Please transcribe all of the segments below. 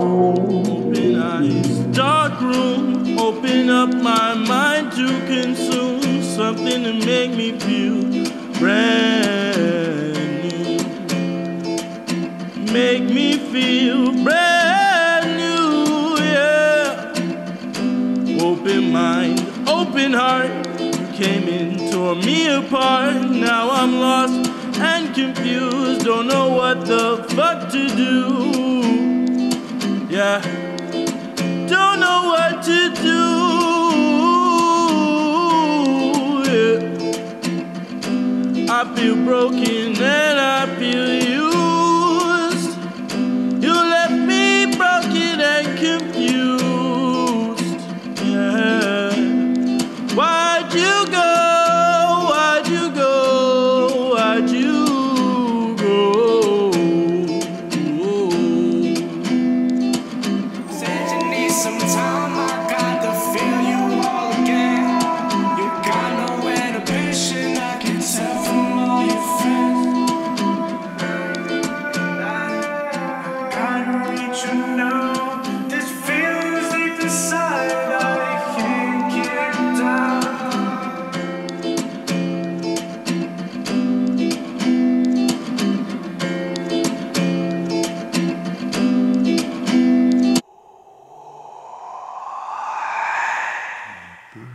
Open eyes, dark room. Open up my mind to consume something to make me feel brand new. Make me feel brand new, yeah. Open mind, open heart. You came in, tore me apart. Now I'm lost and confused. Don't know what the fuck to do. Yeah. Don't know what I feel broken and I feel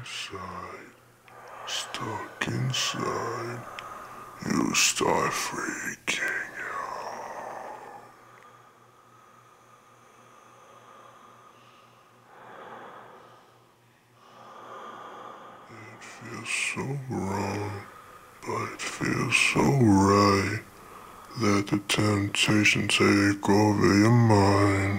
inside, stuck inside, you start freaking out. It feels so wrong, but it feels so right. Let the temptation take over your mind.